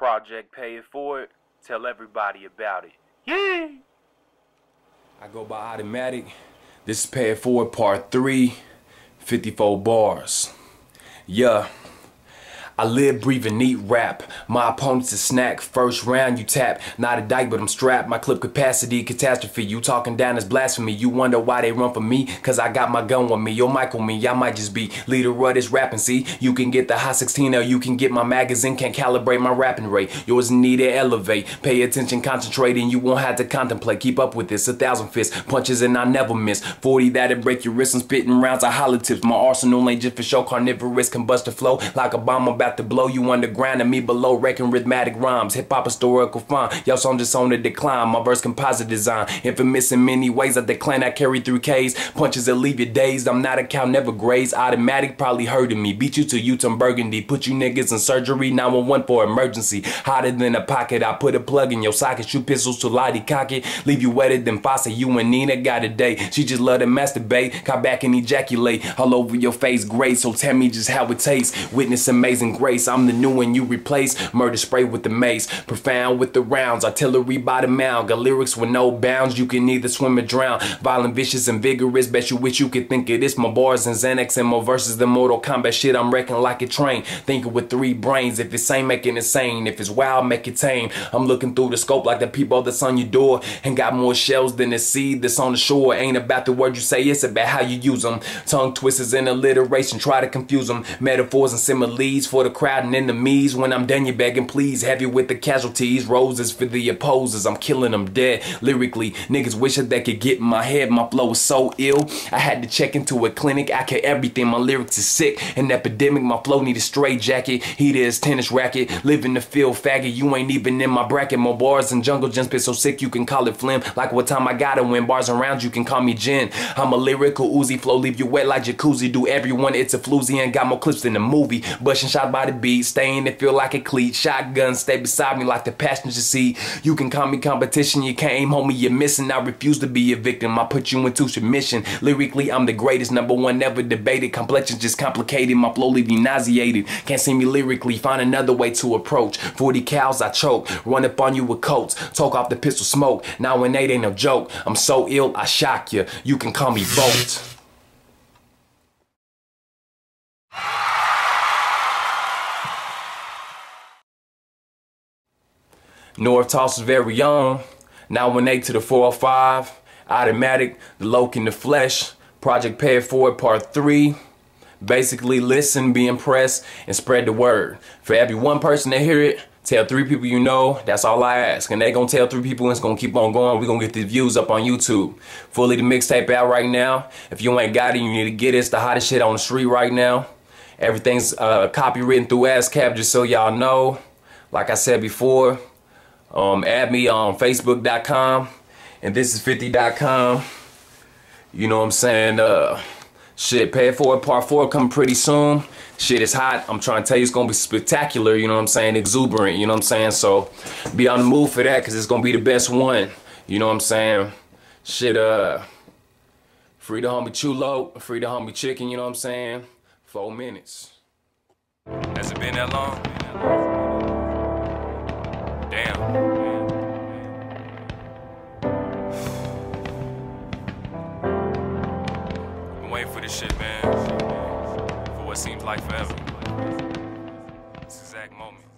Project Pay It Forward. Tell everybody about it. Yeah! I go by automatic. This is Pay It Forward Part 3, 54 bars. Yeah. I live, breathe, and eat rap. My opponent's a snack. First round, you tap. Not a dyke, but I'm strapped. My clip capacity, catastrophe. You talking down is blasphemy. You wonder why they run for me? Cause I got my gun with me. Yo, Michael me. I might just be leader of this rapping. See, you can get the high 16 or you can get my magazine. Can't calibrate my rapping rate. Yours need to elevate. Pay attention, concentrate, and you won't have to contemplate. Keep up with this. A thousand fists, punches, and I never miss. 40 that'll break your wrist. I'm spitting rounds. I holler tips. My arsenal ain't just for show. Carnivorous combustion flow like a bomb about about to blow you underground and me below wrecking rhythmatic rhymes. Hip hop historical fine. Y'all song just on the decline. My verse composite design. Infamous in many ways. I decline I carry through K's. Punches that leave you dazed. I'm not a cow, never graze. Automatic probably hurting me. Beat you to you burgundy. Put you niggas in surgery. 911 for emergency. Hotter than a pocket. I put a plug in your socket. Shoot pistols to lighty cock it. Leave you wetter than Fossa. You and Nina got a day. She just love to masturbate. Come back and ejaculate all over your face. Great. So tell me just how it tastes. Witness amazing grace. I'm the new one you replace. Murder spray with the mace, profound with the rounds. Artillery by the mound. Got lyrics with no bounds. You can either swim or drown. Violent, vicious, and vigorous. Bet you wish you could think of this. My bars and Xanax and my verses. The Mortal Kombat shit. I'm wrecking like a train. Thinking with three brains. If it's sane, make it insane. If it's wild, make it tame. I'm looking through the scope like the people that's on your door. And got more shells than the seed that's on the shore. Ain't about the word you say, it's about how you use them. Tongue twisters and alliteration. Try to confuse them. Metaphors and similes for the the crowd and enemies. When I'm done, you're begging, please. Heavy with the casualties. Roses for the opposers. I'm killing them dead. Lyrically, niggas wish that they could get in my head. My flow is so ill. I had to check into a clinic. I care everything. My lyrics is sick. An epidemic. My flow need a straight jacket. Heat is tennis racket. Live in the field, faggot. You ain't even in my bracket. My bars and jungle gems spit so sick you can call it phlegm. Like what time I gotta win. Bars around you can call me Jen. I'm a lyrical Uzi flow. Leave you wet like jacuzzi. Do everyone. It's a floozy and got more clips than the movie. Busting shot by the beat, staying it feel like a cleat. Shotgun, stay beside me like the passenger seat. You can call me competition, you can't homie, you're missing. I refuse to be a victim, I put you into submission. Lyrically, I'm the greatest, number one, never debated. Complexion just complicated, my flow leave you nauseated. Can't see me lyrically, find another way to approach. 40 cows, I choke, run up on you with coats, talk off the pistol smoke. Now when eight ain't no joke, I'm so ill, I shock you. You can call me Bolt. North Tulsa's very young. Now when they to the 405, automatic, the loke in the flesh, Project Pay It Forward Part 3. Basically listen, be impressed, and spread the word. For every one person that hear it, tell three people you know, that's all I ask. And they gonna tell three people and it's gonna keep on going. we gonna get the views up on YouTube. Fully the mixtape out right now. If you ain't got it, you need to get it. It's the hottest shit on the street right now. Everything's uh, copywritten through ASCAP just so y'all know. Like I said before, um, add me on facebook.com and this is 50.com. You know what I'm saying? Uh, shit, pay it forward. Part four coming pretty soon. Shit is hot. I'm trying to tell you it's gonna be spectacular. You know what I'm saying? Exuberant. You know what I'm saying? So be on the move for that because it's gonna be the best one. You know what I'm saying? Shit, uh, free the homie chulo, free the homie chicken. You know what I'm saying? Four minutes. Has it been that long? Damn. I'm waiting for this shit, man. For what seems like forever. This exact moment.